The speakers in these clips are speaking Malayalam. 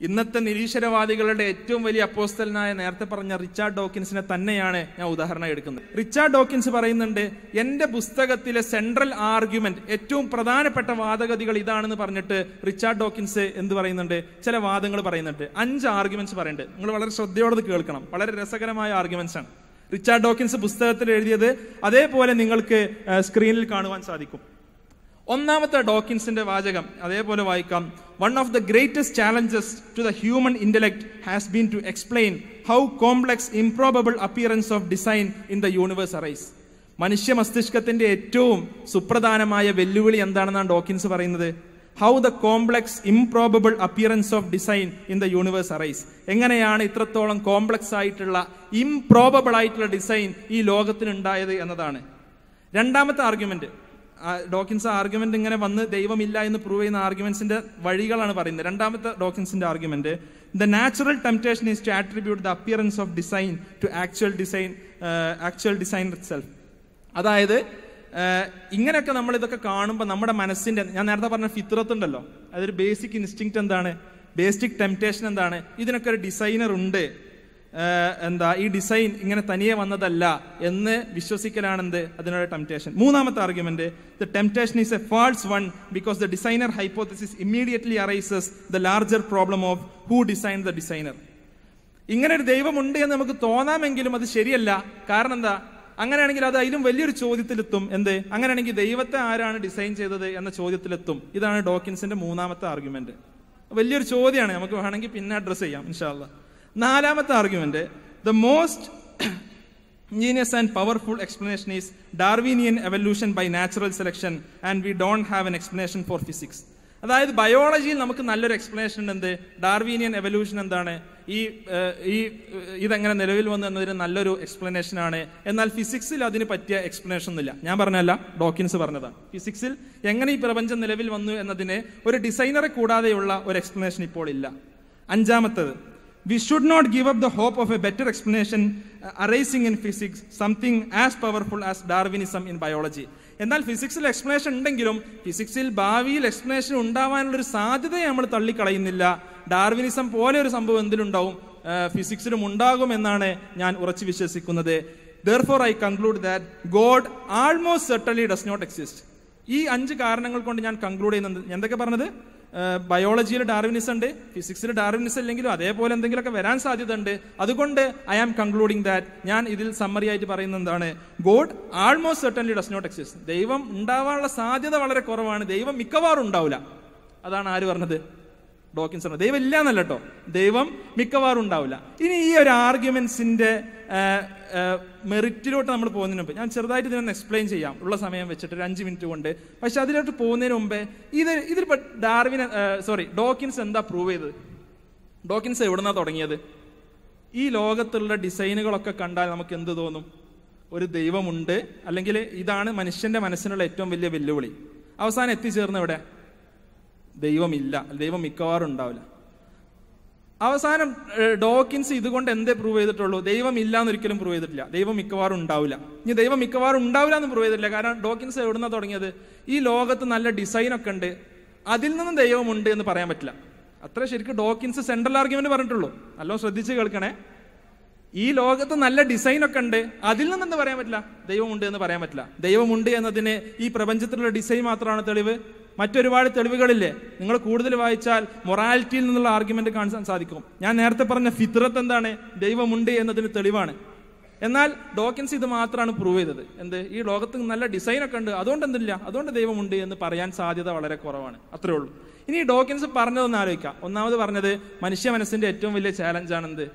ഇന്നത്തെ നിരീശ്വരവാദികളുടെ ഏറ്റവും വലിയ അപ്പോസ്റ്റലിനായ നേരത്തെ പറഞ്ഞ റിച്ചാർഡ് ഡോക്കിൻസിനെ തന്നെയാണ് ഞാൻ ഉദാഹരണം എടുക്കുന്നത്. റിച്ചാർഡ് ഡോക്കിൻസ് പറയുന്നുണ്ട് എന്റെ പുസ്തകത്തിലെ സെൻട്രൽ ആർഗ്യുമെന്റ് ഏറ്റവും പ്രധാനപ്പെട്ട വാദഗതികൾ ഇതാണെന്ന് പറഞ്ഞിട്ട് റിച്ചാർഡ് ഡോക്കിൻസ് എന്ത് പറയുന്നുണ്ട്? ചില വാദങ്ങൾ പറയുന്നുണ്ട്. അഞ്ച് ആർഗ്യുമെന്റ്സ് പറയുന്നുണ്ട്. നിങ്ങൾ വളരെ ശ്രദ്ധയോടെ കേൾക്കണം. വളരെ രസകരമായ ആർഗ്യുമെന്റ്സ് ആണ്. റിച്ചാർഡ് ഡോക്കിൻസ് പുസ്തകത്തിൽ എഴുതിയത് അതേപോലെ നിങ്ങൾക്ക് സ്ക്രീനിൽ കാണുവാൻ സാധിക്കും. ഒന്നാമത്തെ ഡോക്കിൻസിന്റെ വാചകം അതേപോലെ വായിക്കാം. One of the greatest challenges to the human intellect has been to explain how complex improbable appearance of design in the universe arise മനുഷ്യ മസ്തിഷ്കത്തിന്റെ ഏറ്റവും സുപ്രധാനമായ വെല്ലുവിളി എന്താണെന്നാണ് ഡോക്കിൻസ് പറയുന്നത്? How the complex improbable appearance of design in the universe arise എങ്ങനെയാണ് ഇത്രത്തോളം കോംപ്ലക്സ് ആയിട്ടുള്ള ഇംപ്രോബിൾ ആയിട്ടുള്ള ഡിസൈൻ ഈ ലോകത്തിനുണ്ടായത് എന്നതാണ്. രണ്ടാമത്തെ ആർഗ്യുമെന്റ് ഡോക്കിൻസ് ആർഗ്യുമെന്റ് ഇങ്ങനെ വന്ന് ദൈവമില്ല എന്ന് പ്രൂവ് ചെയ്യുന്ന ആർഗ്യുമെന്റ്സിന്റെ വഴികളാണ് പറയുന്നത്. രണ്ടാമത്തെ ഡോക്കിൻസിന്റെ argument the natural temptation is to attribute the appearance of design to actual design actual design self അതായത് ഏഹ്, ഇങ്ങനെയൊക്കെ നമ്മൾ ഇതൊക്കെ കാണുമ്പോൾ നമ്മുടെ മനസ്സിന്റെ ഞാൻ നേരത്തെ പറഞ്ഞ ഫിത്രത്ത് ഉണ്ടല്ലോ. അതൊരു ബേസിക് ഇൻസ്റ്റിങ് എന്താണ്? ബേസിക് ടെംപ്റ്റേഷൻ എന്താണ്? ഇതിനൊക്കെ ഒരു ഡിസൈനർ ഉണ്ട്. എന്താ ഈ ഡിസൈൻ ഇങ്ങനെ തനിയെ വന്നതല്ല എന്ന് വിശ്വസിക്കലാണെന്ത്? അതിനൊരു ടെംപ്റ്റേഷൻ മൂന്നാമത്തെ argument the temptation is a false one because the designer hypothesis immediately arises the larger problem of who design the designer ഇങ്ങനെ ഒരു ദൈവമുണ്ട് എന്ന് നമുക്ക് തോന്നാമെങ്കിലും അത് ശരിയല്ല. കാരണം എന്താ? അങ്ങനെയാണെങ്കിൽ അത് അതിലും വലിയൊരു ചോദ്യത്തിലെത്തും. എന്ത്? അങ്ങനെയാണെങ്കിൽ ദൈവത്തെ ആരാണ് ഡിസൈൻ ചെയ്തത് എന്ന ചോദ്യത്തിലെത്തും. ഇതാണ് ഡോക്കിൻസിന്റെ മൂന്നാമത്തെ ആർഗ്യുമെന്റ് വലിയൊരു ചോദ്യമാണ്. നമുക്ക് വേണമെങ്കിൽ പിന്നെ അഡ്രസ് ചെയ്യാം ഇൻഷാല്ല നാലാമത്തെ argument the most Genius and powerful explanation is Darwinian evolution by natural selection and we don't have an explanation for physics അതായത് ബയോളജിയിൽ നമുക്ക് നല്ലൊരു എക്സ്പ്ലനേഷൻ ഉണ്ട്. എന്ത് ഡാർവീനിയൻ എവല്യൂഷൻ എന്താണ്? ഈ ഈ ഇതെങ്ങനെ നിലവിൽ വന്നു എന്നതിന് നല്ലൊരു എക്സ്പ്ലനേഷൻ ആണ്. എന്നാൽ ഫിസിക്സിൽ അതിന് പറ്റിയ എക്സ്പ്ലനേഷൻ ഒന്നുമില്ല. ഞാൻ പറഞ്ഞല്ല ഡോക്കിൻസ് പറഞ്ഞതാണ്. ഫിസിക്സിൽ എങ്ങനെ ഈ പ്രപഞ്ചം നിലവിൽ വന്നു എന്നതിന് ഒരു ഡിസൈനറെ കൂടാതെയുള്ള ഒരു എക്സ്പ്ലനേഷൻ ഇപ്പോൾ ഇല്ല. അഞ്ചാമത്തത് we should not give up the hope of a better explanation uh, arising in physics, something as powerful as Darwinism in biology. എന്നാൽ ഫിസിക്സിൽ എക്സ്പ്ലനേഷൻ ഉണ്ടെങ്കിലും ഫിസിക്സിൽ ഭാവിയിൽ എക്സ്പ്ലനേഷൻ ഉണ്ടാവാനുള്ള ഒരു സാധ്യതയെ നമ്മൾ തള്ളിക്കളയുന്നില്ല. ഡാർവിനിസം പോലെ ഒരു സംഭവം എന്തിലുണ്ടാവും? ഫിസിക്സിലും ഉണ്ടാകും എന്നാണ് ഞാൻ ഉറച്ചു വിശ്വസിക്കുന്നത്. Therefore I conclude that God almost certainly does not exist ഈ അഞ്ച് കാരണങ്ങൾ കൊണ്ട് ഞാൻ കൺക്ലൂഡ് ചെയ്യുന്നത് എന്തൊക്കെ പറഞ്ഞത്? ബയോളജിയിൽ ഡാർവിനിസ് ഉണ്ട് ഫിസിക്സിൽ ഡാർവിനിസ് ഇല്ലെങ്കിലും അതേപോലെ എന്തെങ്കിലുമൊക്കെ വരാൻ സാധ്യത ഉണ്ട് അതുകൊണ്ട് ഐ ആം കൺക്ലൂഡിങ് ദാറ്റ് ഞാൻ ഇതിൽ സമ്മറി ആയിട്ട് പറയുന്നത് എന്താണ്? God almost certainly does not exist ദൈവം ഉണ്ടാവാനുള്ള സാധ്യത വളരെ കുറവാണ്. ദൈവം മിക്കവാറും ഉണ്ടാവില്ല അതാണ് ആര് പറഞ്ഞത്? ഡോക്കിൻസ് പറഞ്ഞത്. ദൈവം ഇല്ല എന്നല്ല കേട്ടോ. ദൈവം മിക്കവാറും ഉണ്ടാവില്ല ഇനി ഈ ഒരു ആർഗ്യുമെന്റ്സിന്റെ മെറിറ്റിലോട്ട് നമ്മൾ പോകുന്നതിന് മുമ്പ് ഞാൻ ചെറുതായിട്ട് ഇതിനൊന്ന് എക്സ്പ്ലെയിൻ ചെയ്യാം. ഉള്ള സമയം വെച്ചിട്ട് ഒരു അഞ്ച് മിനിറ്റ് കൊണ്ട്. പക്ഷെ അതിലോട്ട് പോകുന്നതിന് മുമ്പേ ഇത് ഇതിൽ ഡാർവിൻ സോറി ഡോക്കിൻസ് എന്താ പ്രൂവ് ചെയ്തത്? ഡോക്കിൻസ് എവിടുന്നാ തുടങ്ങിയത്? ഈ ലോകത്തുള്ള ഡിസൈനുകളൊക്കെ കണ്ടാൽ നമുക്ക് എന്ത് തോന്നും? ഒരു ദൈവമുണ്ട്. അല്ലെങ്കിൽ ഇതാണ് മനുഷ്യന്റെ മനസ്സിനുള്ള ഏറ്റവും വലിയ വെല്ലുവിളി. അവസാനം എത്തിച്ചേർന്ന് എവിടെ? ദൈവമില്ല. ദൈവം മിക്കവാറും ഉണ്ടാവില്ല. അവസാനം ഡോക്കിൻസ് ഇതുകൊണ്ട് എന്തേ പ്രൂവ് ചെയ്തിട്ടുള്ളൂ? ദൈവം ഇല്ല എന്നൊരിക്കലും പ്രൂവ് ചെയ്തിട്ടില്ല. ദൈവം മിക്കവാറും ഉണ്ടാവില്ല. ഇനി ദൈവം മിക്കവാറും ഉണ്ടാവില്ല എന്ന് പ്രൂവ് ചെയ്തിട്ടില്ല. കാരണം ഡോക്കിൻസ് എവിടുന്നാ തുടങ്ങിയത്? ഈ ലോകത്ത് നല്ല ഡിസൈൻ ഒക്കെ ഉണ്ട്. അതിൽ നിന്നും ദൈവമുണ്ട് എന്ന് പറയാൻ പറ്റില്ല. അത്ര ശരിക്കും ഡോക്കിൻസ് സെൻട്രൽ ആർഗ്യുമെന്റ് പറഞ്ഞിട്ടുള്ളൂ. നല്ലോണം ശ്രദ്ധിച്ച് കേൾക്കണേ. ഈ ലോകത്ത് നല്ല ഡിസൈൻ ഒക്കെ ഉണ്ട്. അതിൽ നിന്ന് എന്ത് പറയാൻ പറ്റില്ല? ദൈവമുണ്ട് എന്ന് പറയാൻ പറ്റില്ല. ദൈവമുണ്ട് എന്നതിന് ഈ പ്രപഞ്ചത്തിലുള്ള ഡിസൈൻ മാത്രമാണ് തെളിവ്. മറ്റൊരുപാട് തെളിവുകളില്ലേ? നിങ്ങൾ കൂടുതൽ വായിച്ചാൽ മൊറാലിറ്റിയിൽ നിന്നുള്ള ആർഗ്യുമെന്റ് കാണാൻ സാധിക്കും. ഞാൻ നേരത്തെ പറഞ്ഞ ഫിത്രത്ത് എന്താണ്? ദൈവമുണ്ട് എന്നതിന് തെളിവാണ്. എന്നാൽ ഡോക്കിൻസ് ഇത് മാത്രമാണ് പ്രൂവ് ചെയ്തത്. എന്ത്? ഈ ലോകത്ത് നല്ല ഡിസൈൻ ഒക്കെ ഉണ്ട്. അതുകൊണ്ട് എന്തില്ല? അതുകൊണ്ട് ദൈവമുണ്ട് എന്ന് പറയാൻ സാധ്യത വളരെ കുറവാണ്. അത്രേ ഉള്ളൂ. ഇനി ഡോക്കിൻസ് പറഞ്ഞതൊന്ന് ആലോചിക്കാം. ഒന്നാമത് പറഞ്ഞത് മനുഷ്യ മനസ്സിന്റെ ഏറ്റവും വലിയ ചാലഞ്ചാണെന്ത്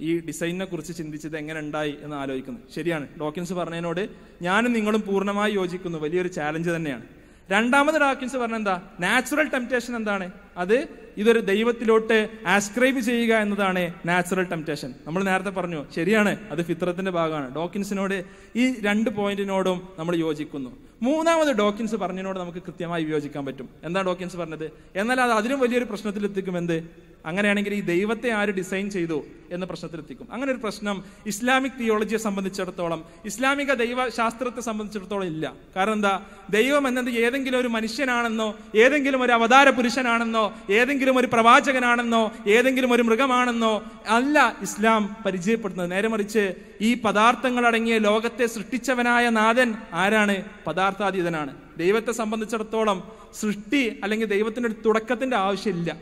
ഈ ഡിസൈനിനെ കുറിച്ച് ചിന്തിച്ചത് എങ്ങനെ ഉണ്ടായി എന്ന് ആലോചിക്കുന്നു. ശരിയാണ്. ഡോക്കിൻസ് പറഞ്ഞതിനോട് ഞാനും നിങ്ങളും പൂർണമായി യോജിക്കുന്നു. വലിയൊരു ചാലഞ്ച് തന്നെയാണ്. രണ്ടാമത് ഡാക്കിൻസ് പറഞ്ഞ എന്താ? നാച്ചുറൽ ടെംപ്റ്റേഷൻ എന്താണ്? അത് ഇതൊരു ദൈവത്തിലോട്ട് ആസ്ക്രൈബ് ചെയ്യുക എന്നതാണ് നാച്ചുറൽ ടെംപ്റ്റേഷൻ നമ്മൾ നേരത്തെ പറഞ്ഞു ശരിയാണ് അത് ഫിത്രത്തിന്റെ ഭാഗമാണ്. ഡോക്കിൻസിനോട് ഈ രണ്ട് പോയിന്റിനോടും നമ്മൾ യോജിക്കുന്നു. മൂന്നാമത് ഡോക്കിൻസ് പറഞ്ഞതിനോട് നമുക്ക് കൃത്യമായി വിയോജിക്കാൻ പറ്റും. എന്താ ഡോക്കിൻസ് പറഞ്ഞത്? എന്നാൽ അത് അതിലും വലിയൊരു പ്രശ്നത്തിൽ എത്തിക്കും എന്ത്? അങ്ങനെയാണെങ്കിൽ ഈ ദൈവത്തെ ആര് ഡിസൈൻ ചെയ്തു എന്ന പ്രശ്നത്തിലെത്തിക്കും അങ്ങനെ ഒരു പ്രശ്നം ഇസ്ലാമിക് തിയോളജിയെ സംബന്ധിച്ചിടത്തോളം ഇസ്ലാമിക ദൈവശാസ്ത്രത്തെ സംബന്ധിച്ചിടത്തോളം ഇല്ല. കാരണം എന്താ? ദൈവം എന്നത് ഏതെങ്കിലും ഒരു മനുഷ്യനാണെന്നോ ഏതെങ്കിലും ഒരു അവതാര പുരുഷനാണെന്നോ ഏതെങ്കിലും ഒരു പ്രവാചകനാണെന്നോ ഏതെങ്കിലും ഒരു മൃഗമാണെന്നോ അല്ല ഇസ്ലാം പരിചയപ്പെടുന്നത്. നേരെ മറിച്ച് ഈ പദാർത്ഥങ്ങൾ അടങ്ങിയ ലോകത്തെ സൃഷ്ടിച്ചവനായ നാഥൻ ആരാണ്? പദാർത്ഥാതീതനാണ്. ദൈവത്തെ സംബന്ധിച്ചിടത്തോളം സൃഷ്ടി അല്ലെങ്കിൽ ദൈവത്തിന്റെ ഒരു തുടക്കത്തിന്റെ ആവശ്യമില്ല.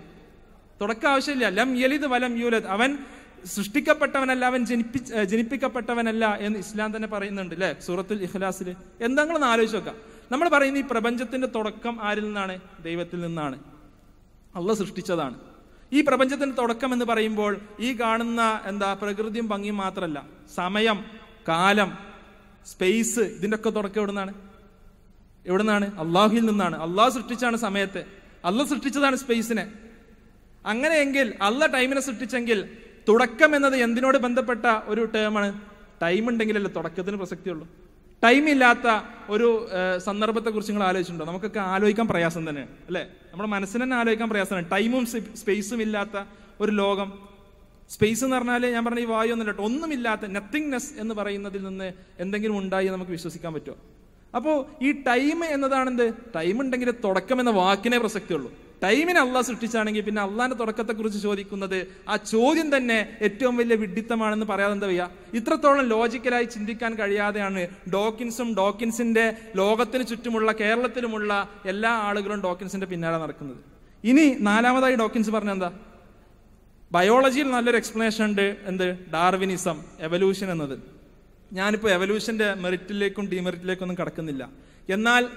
തുടക്കം ആവശ്യമില്ല. ലം യലിത് വലം യൂലത് അവൻ സൃഷ്ടിക്കപ്പെട്ടവനല്ല അവൻ ജനിപ്പി ജനിപ്പിക്കപ്പെട്ടവനല്ല എന്ന് ഇസ്ലാം തന്നെ പറയുന്നുണ്ട് അല്ലെ സൂറത്തുൽ ഇഖ്ലാസിൽ എന്താ നിങ്ങളൊന്ന് ആലോചിച്ച് നോക്കാം. നമ്മൾ പറയുന്ന ഈ പ്രപഞ്ചത്തിന്റെ തുടക്കം ആരിൽ നിന്നാണ്? ദൈവത്തിൽ നിന്നാണ്. അള്ള സൃഷ്ടിച്ചതാണ്. ഈ പ്രപഞ്ചത്തിന്റെ തുടക്കം എന്ന് പറയുമ്പോൾ ഈ കാണുന്ന എന്താ പ്രകൃതിയും ഭംഗിയും മാത്രമല്ല സമയം കാലം സ്പേസ് ഇതിന്റെ ഒക്കെ തുടക്കം എവിടുന്നാണ്? എവിടുന്നാണ്? അള്ളാഹുയിൽ നിന്നാണ്. അള്ളാഹു സൃഷ്ടിച്ചാണ് സമയത്തെ. അള്ള സൃഷ്ടിച്ചതാണ് സ്പേസിനെ അങ്ങനെയെങ്കിൽ അല്ല ടൈമിനെ സൃഷ്ടിച്ചെങ്കിൽ തുടക്കം എന്നത് എന്തിനോട് ബന്ധപ്പെട്ട ഒരു ടേമാണ് ടൈം ഉണ്ടെങ്കിലല്ലേ തുടക്കത്തിന് പ്രസക്തിയുള്ളൂ. ടൈം ഇല്ലാത്ത ഒരു സന്ദർഭത്തെക്കുറിച്ച് നിങ്ങൾ ആലോചിച്ചിട്ടുണ്ടോ? നമുക്കൊക്കെ ആലോചിക്കാൻ പ്രയാസം തന്നെ അല്ലേ? നമ്മുടെ മനസ്സിന് തന്നെ ആലോചിക്കാൻ പ്രയാസമാണ് ടൈമും സ്പേസും ഇല്ലാത്ത ഒരു ലോകം. സ്പേസ് എന്ന് പറഞ്ഞാൽ ഞാൻ പറഞ്ഞ ഈ വായു ഒന്നുമില്ല ഒന്നുമില്ലാത്ത നത്തിങ്നെസ് എന്ന് പറയുന്നതിൽ നിന്ന് എന്തെങ്കിലും ഉണ്ടായി നമുക്ക് വിശ്വസിക്കാൻ പറ്റുമോ? അപ്പോൾ ഈ ടൈം എന്നതാണെന്ത്? ടൈം ഉണ്ടെങ്കിൽ തുടക്കം എന്ന വാക്കിനെ പ്രസക്തിയുള്ളൂ. ടൈമിനെ അള്ളാഹ് സൃഷ്ടിച്ചാണെങ്കിൽ പിന്നെ അള്ളാഹിന്റെ തുടക്കത്തെക്കുറിച്ച് ചോദിക്കുന്നത് ആ ചോദ്യം തന്നെ ഏറ്റവും വലിയ വിഡിത്തമാണെന്ന് പറയാതെ എന്താ വയ്യ? ഇത്രത്തോളം ലോജിക്കലായി ചിന്തിക്കാൻ കഴിയാതെയാണ് ഡോക്കിൻസും ഡോക്കിൻസിന്റെ ലോകത്തിന് ചുറ്റുമുള്ള കേരളത്തിലുമുള്ള എല്ലാ ആളുകളും ഡോക്കിൻസിന്റെ പിന്നാലെ നടക്കുന്നത്. ഇനി നാലാമതായി ഡോക്കിൻസ് പറഞ്ഞ എന്താ? ബയോളജിയിൽ നല്ലൊരു എക്സ്പ്ലനേഷൻ ഉണ്ട്. എന്ത്? ഡാർവിനിസം എവല്യൂഷൻ എന്നത്. ഞാനിപ്പോൾ എവല്യൂഷന്റെ മെറിറ്റിലേക്കും ഡിമെറിറ്റിലേക്കൊന്നും കടക്കുന്നില്ല. എന്നാൽ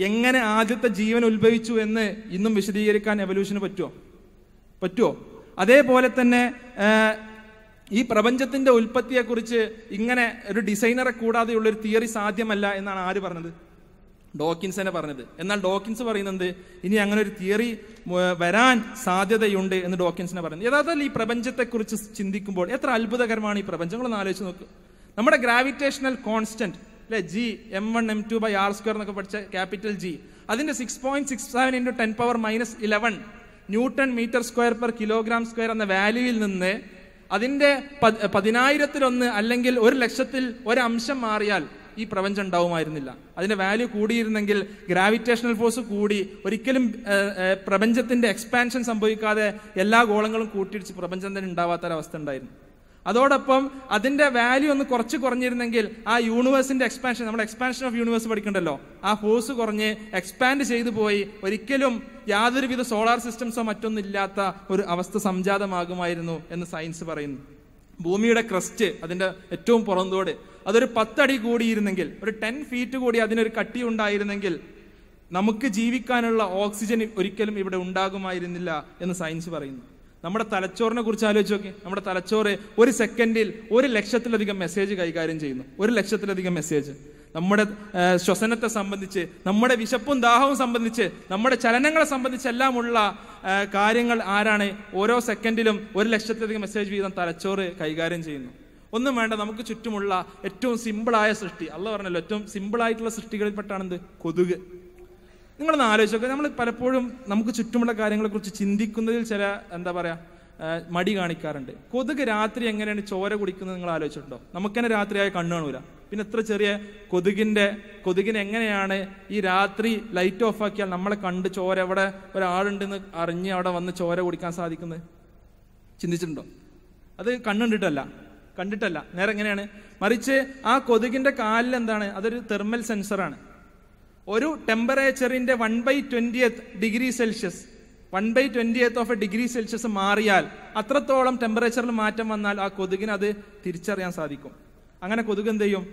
എങ്ങനെ ആദ്യത്തെ ജീവൻ ഉത്ഭവിച്ചു എന്ന് ഇന്നും വിശദീകരിക്കാൻ എവല്യൂഷന് പറ്റുമോ പറ്റുമോ അതേപോലെ തന്നെ ഈ പ്രപഞ്ചത്തിന്റെ ഉൽപ്പത്തിയെക്കുറിച്ച് ഇങ്ങനെ ഒരു ഡിസൈനറെ കൂടാതെയുള്ള ഒരു തിയറി സാധ്യമല്ല എന്നാണ് ആര് പറഞ്ഞത്? ഡോക്കിൻസ് തന്നെ പറഞ്ഞത്. എന്നാൽ ഡോക്കിൻസ് പറയുന്നത് ഇനി അങ്ങനെ ഒരു തിയറി വരാൻ സാധ്യതയുണ്ട് എന്ന് ഡോക്കിൻസിനെ പറയുന്നത്. യഥാർത്ഥത്തിൽ ഈ പ്രപഞ്ചത്തെക്കുറിച്ച് ചിന്തിക്കുമ്പോൾ എത്ര അത്ഭുതകരമാണ് ഈ പ്രപഞ്ചങ്ങളൊന്ന് ആലോചിച്ച് നോക്കുക നമ്മുടെ ഗ്രാവിറ്റേഷണൽ കോൺസ്റ്റന്റ് അല്ലെ G M one M two by R square എന്നൊക്കെ പഠിച്ച ക്യാപിറ്റൽ ജി അതിന്റെ six point six seven into ten power minus eleven newton metre square per kilogram square എന്ന വാല്യൂവിൽ നിന്ന് അതിന്റെ പ- പതിനായിരത്തിലൊന്ന് അല്ലെങ്കിൽ ഒരു ലക്ഷത്തിൽ ഒരംശം മാറിയാൽ ഈ പ്രപഞ്ചം ഉണ്ടാവുമായിരുന്നില്ല. അതിന്റെ വാല്യൂ കൂടിയിരുന്നെങ്കിൽ ഗ്രാവിറ്റേഷണൽ ഫോഴ്സ് കൂടി ഒരിക്കലും പ്രപഞ്ചത്തിന്റെ എക്സ്പാൻഷൻ സംഭവിക്കാതെ എല്ലാ ഗോളങ്ങളും കൂട്ടിയിടിച്ച് പ്രപഞ്ചം തന്നെ ഉണ്ടാവാത്തൊരവസ്ഥ ഉണ്ടായിരുന്നു. അതോടൊപ്പം അതിന്റെ വാല്യൂ ഒന്ന് കുറച്ച് കുറഞ്ഞിരുന്നെങ്കിൽ ആ യൂണിവേഴ്സിന്റെ എക്സ്പാൻഷൻ നമ്മൾ എക്സ്പാൻഷൻ ഓഫ് യൂണിവേഴ്സ് പഠിക്കണ്ടല്ലോ. ആ ഫോഴ്സ് കുറഞ്ഞ് എക്സ്പാൻഡ് ചെയ്തു പോയി ഒരിക്കലും യാതൊരുവിധ സോളാർ സിസ്റ്റംസോ മറ്റൊന്നും ഇല്ലാത്ത ഒരു അവസ്ഥ സംജാതമാകുമായിരുന്നു എന്ന് സയൻസ് പറയുന്നു. ഭൂമിയുടെ ക്രസ്റ്റ് അതിന്റെ ഏറ്റവും പുറന്തോട് അതൊരു പത്തടി കൂടിയിരുന്നെങ്കിൽ ഒരു ടെൻ ഫീറ്റ് കൂടി അതിനൊരു കട്ടി ഉണ്ടായിരുന്നെങ്കിൽ നമുക്ക് ജീവിക്കാനുള്ള ഓക്സിജൻ ഒരിക്കലും ഇവിടെ ഉണ്ടാകുമായിരുന്നില്ല എന്ന് സയൻസ് പറയുന്നു. നമ്മുടെ തലച്ചോറിനെ കുറിച്ച് ആലോചിച്ച് നോക്കി. നമ്മുടെ തലച്ചോറ് ഒരു സെക്കൻഡിൽ ഒരു ലക്ഷത്തിലധികം മെസ്സേജ് കൈകാര്യം ചെയ്യുന്നു. ഒരു ലക്ഷത്തിലധികം മെസ്സേജ് നമ്മുടെ ശ്വസനത്തെ സംബന്ധിച്ച് നമ്മുടെ വിശപ്പും ദാഹവും സംബന്ധിച്ച് നമ്മുടെ ചലനങ്ങളെ സംബന്ധിച്ചെല്ലാമുള്ള കാര്യങ്ങൾ ആരാണ് ഓരോ സെക്കൻഡിലും ഒരു ലക്ഷത്തിലധികം മെസ്സേജ് വീതം തലച്ചോറ് കൈകാര്യം ചെയ്യുന്നു. ഒന്നും വേണ്ട നമുക്ക് ചുറ്റുമുള്ള ഏറ്റവും സിമ്പിളായ സൃഷ്ടി. അല്ല പറഞ്ഞല്ലോ ഏറ്റവും സിമ്പിളായിട്ടുള്ള സൃഷ്ടികളിൽപ്പെട്ടാണെന്ത്? കൊതുക്. നിങ്ങളൊന്ന് ആലോചിച്ചൊക്കെ നമ്മൾ പലപ്പോഴും നമുക്ക് ചുറ്റുമുള്ള കാര്യങ്ങളെക്കുറിച്ച് ചിന്തിക്കുന്നതിൽ ചില എന്താ പറയുക മടി കാണിക്കാറുണ്ട്. കൊതുക് രാത്രി എങ്ങനെയാണ് ചോര കുടിക്കുന്നത് നിങ്ങൾ ആലോചിച്ചിട്ടുണ്ടോ? നമുക്ക് തന്നെ രാത്രിയായ കണ്ണു കാണൂല. പിന്നെ എത്ര ചെറിയ കൊതുകിന്റെ കൊതുകിന് എങ്ങനെയാണ് ഈ രാത്രി ലൈറ്റ് ഓഫ് ആക്കിയാൽ നമ്മളെ കണ്ട് ചോര എവിടെ ഒരാളുണ്ടെന്ന് അറിഞ്ഞ് അവിടെ വന്ന് ചോര കുടിക്കാൻ സാധിക്കുന്നത്? ചിന്തിച്ചിട്ടുണ്ടോ? അത് കണ്ണുണ്ടിട്ടല്ല. കണ്ടിട്ടല്ല. നേരെ എങ്ങനെയാണ്? മറിച്ച് ആ കൊതുകിന്റെ കാലിൽ എന്താണ് അതൊരു തെർമൽ സെൻസറാണ്. ഒരു ടെമ്പറേച്ചറിന്റെ one by twentieth degree Celsius one by twentieth of a degree Celsius മാറിയാൽ അത്രത്തോളം ടെമ്പറേച്ചറിൽ മാറ്റം വന്നാൽ ആ കൊതുകിന് അത് തിരിച്ചറിയാൻ സാധിക്കും. അങ്ങനെ കൊതുക് എന്ത് ചെയ്യും?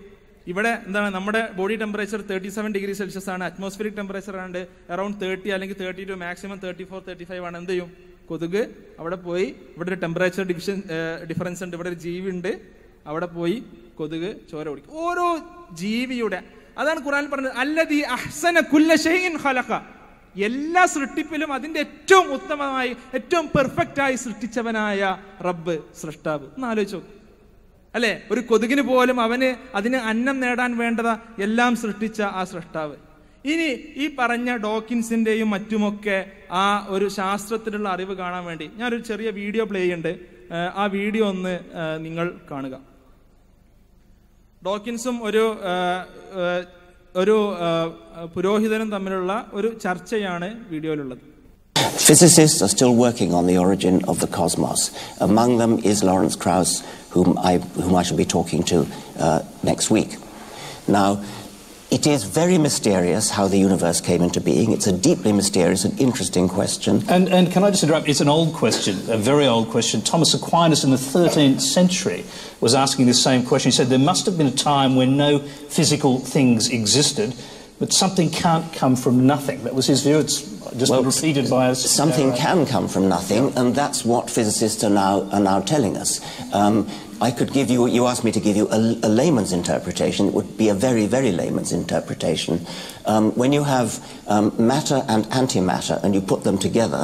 ഇവിടെ എന്താണ് നമ്മുടെ body temperature thirty seven degree Celsius ആണ്. അറ്റ്മോസ്ഫിയറിക് ടെമ്പറേച്ചർ ആണ്. അറൌണ്ട് തേർട്ടി അല്ലെങ്കിൽ thirty two maximum thirty four thirty five ആണ്. എന്ത് ചെയ്യും? കൊതുക് അവിടെ പോയി ഇവിടെ ഒരു ടെമ്പറേച്ചർ ഡിവിഷൻ ഡിഫറൻസ് ഉണ്ട്. ഇവിടെ ഒരു ജീവി ഉണ്ട്. അവിടെ പോയി കൊതുക് ചോര കുടിക്കും. ഓരോ ജീവിയുടെ അതാണ് ഖുറാൻ പറഞ്ഞത് അല്ലതി അഹ്സന കുല്ല ഷൈഇൻ ഖലഖ. എല്ലാ സൃഷ്ടിപ്പിലും അതിന്റെ ഏറ്റവും ഉത്തമമായി ഏറ്റവും പെർഫെക്റ്റ് ആയി സൃഷ്ടിച്ചവനായ റബ്ബ് സൃഷ്ടാവ് ഒന്ന് ആലോചിച്ചു അല്ലെ? ഒരു കൊതുകിന് പോലും അവന് അതിന് അന്നം നേടാൻ വേണ്ടത എല്ലാം സൃഷ്ടിച്ച ആ സൃഷ്ടാവ് ഇനി ഈ പറഞ്ഞ ഡോക്കിൻസിന്റെയും മറ്റുമൊക്കെ ആ ഒരു ശാസ്ത്രത്തിലുള്ള അറിവ് കാണാൻ വേണ്ടി ഞാനൊരു ചെറിയ വീഡിയോ പ്ലേ ചെയ്യുന്നുണ്ട്. ആ വീഡിയോ ഒന്ന് നിങ്ങൾ കാണുക. ഡോക്കിൻസും ഒരു ഒരു പുരോഹിതനും തമ്മിലുള്ള ഒരു ചർച്ചയാണ് വീഡിയോയിലുള്ളത് Physicists are still working on the origin of the cosmos. Among them is Lawrence Krauss, whom I, whom I shall be talking to uh, next week. Now, it is very mysterious how the universe came into being. It's a deeply mysterious and interesting question. And, and can I just interrupt? It's an old question, a very old question. Thomas Aquinas in the 13th century was asking this same question. He said there must have been a time when no physical things existed, but something can't come from nothing. That was his view. It's just Well, been repeated by us. Something can come from nothing, and that's what physicists are now, are now telling us. Um, I could give you, you asked me to give you a, a layman's interpretation. It would be a very, very layman's interpretation. Um, when you have um, matter and antimatter and you put them together,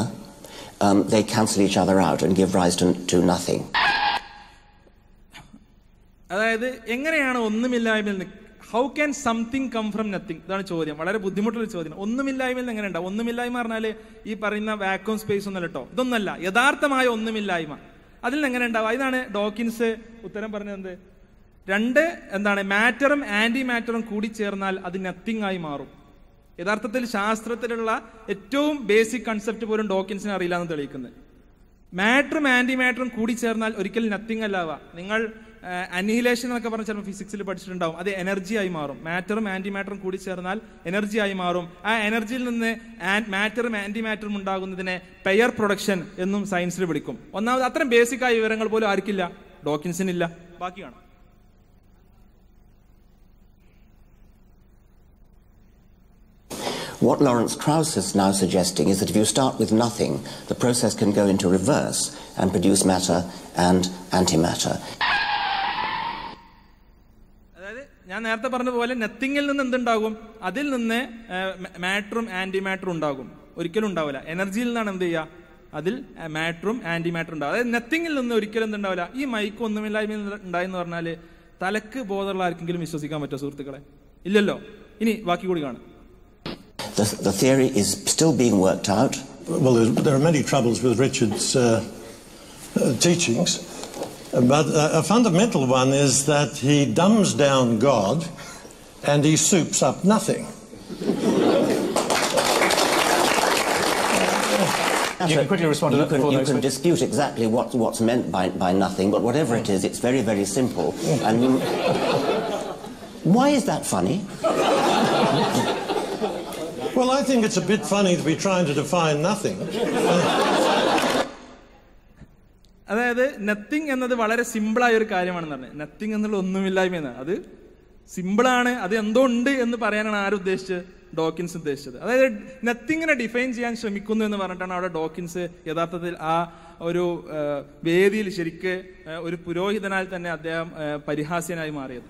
um, they cancel each other out and give rise to, to nothing. അതായത് എങ്ങനെയാണ് ഒന്നുമില്ലായ്മയിൽ how can something come from nothing ഇതാണ് ചോദ്യം വളരെ ബുദ്ധിമുട്ടുള്ള ചോദ്യം ഒന്നുമില്ലായ്മയിൽ എങ്ങനെ ഉണ്ടാവും ഒന്നുമില്ലായ്മ പറഞ്ഞാൽ ഈ പറയുന്ന വാക്വം സ്പേസ് ഒന്നല്ല കേട്ടോ ഇതൊന്നല്ല യഥാർത്ഥമായ ഒന്നുമില്ലായ്മ അതിൽ നിന്ന് എങ്ങനെ ഉണ്ടാവുക? ഇതാണ് ഡോക്കിൻസ് ഉത്തരം പറഞ്ഞത് രണ്ട് എന്താണ്? മാറ്ററും ആന്റി മാറ്ററും കൂടി ചേർന്നാൽ അത് നത്തിങ് ആയി മാറും. യഥാർത്ഥത്തിൽ ശാസ്ത്രത്തിലുള്ള ഏറ്റവും ബേസിക് കൺസെപ്റ്റ് പോലും ഡോക്കിൻസിന് അറിയില്ല എന്ന് തെളിയിക്കുന്നത്. മാറ്ററും ആന്റി മാറ്ററും കൂടി ചേർന്നാൽ ഒരിക്കലും നത്തിങ് അല്ലാവാ നിങ്ങൾ അനിഹിലേഷൻ എന്നൊക്കെ പറഞ്ഞാൽ ചിലപ്പോൾ ഫിസിക്സിൽ പഠിച്ചിട്ടുണ്ടാവും. അത് എനർജി ആയി മാറും. മാറ്ററും ആന്റി മാറ്ററും കൂടി ചേർന്നാൽ എനർജി ആയി മാറും. ആ എനർജിയിൽ നിന്ന് മാറ്ററും ആന്റി മാറ്ററും ഉണ്ടാകുന്നതിനെ പെയർ പ്രൊഡക്ഷൻ എന്നും സയൻസിൽ വിളിക്കും. ഒന്നാമത് അത്രയും ബേസിക് ആയ വിവരങ്ങൾ പോലും ആർക്കില്ല. ഡോക്കിൻസിനില്ല ബാക്കി കാണാം. What Lawrence Krauss is now suggesting is that if you start with nothing, the process can go into reverse and produce matter and antimatter. അതായത് ഞാൻ നേരത്തെ പറഞ്ഞ പോലെ നത്തിങ്ങിൽ നിന്ന് എന്തുണ്ടാകും? അതിൽ നിന്ന് മാറ്ററും ആന്റി മാറ്ററും ഉണ്ടാകും. ഒരിക്കലും ഉണ്ടാവില്ല. എനർജിയിൽ നിന്നാണ് എന്ത് ചെയ്യുക? അതിൽ മാറ്ററും ആന്റി മാറ്ററും ഉണ്ടാവും അതായത് നത്തിങ്ങിൽ നിന്ന് ഒരിക്കലും എന്തുണ്ടാവില്ല ഈ മൈക്ക് ഒന്നുമില്ലായ്മ ഉണ്ടായെന്ന് പറഞ്ഞാൽ തലക്ക് ബോധമുള്ള ആർക്കെങ്കിലും വിശ്വസിക്കാൻ പറ്റുമോ സുഹൃത്തുക്കളെ? ഇല്ലല്ലോ. ഇനി ബാക്കി കൂടി കാണും. The, the theory is still being worked out. Well, there, there are many troubles with Richard's uh, uh, teachings, but uh, a fundamental one is that he dumbs down God and he soups up nothing. You can quickly respond to you that can, you can one. dispute exactly what, what's meant by, by nothing, but whatever it is, it's very, very simple. And you- why is that funny? Well, I think it's a bit funny to be trying to define nothing. അതായത് നത്തിങ് എന്നത് വളരെ സിമ്പിളായ ഒരു കാര്യമാണെന്ന് പറഞ്ഞത് നത്തിങ് എന്നുള്ള ഒന്നുമില്ലായ്മ എന്ന് അത് സിമ്പിളാണ് അത് എന്തോ ഉണ്ട് എന്ന് പറയാനാണ് ആര് ഉദ്ദേശിച്ചത്? ഡോക്കിൻസ് ഉദ്ദേശിച്ചത്. അതായത് നത്തിങ്ങിനെ ഡിഫൈൻ ചെയ്യാൻ ശ്രമിക്കുന്നു എന്ന് പറഞ്ഞിട്ടാണ് അവിടെ ഡോക്കിൻസ് യഥാർത്ഥത്തിൽ ആ ഒരു വേദിയിൽ ശരിക്ക് ഒരു പുരോഹിതനാൽ തന്നെ അദ്ദേഹം പരിഹാസ്യനായി മാറിയത്.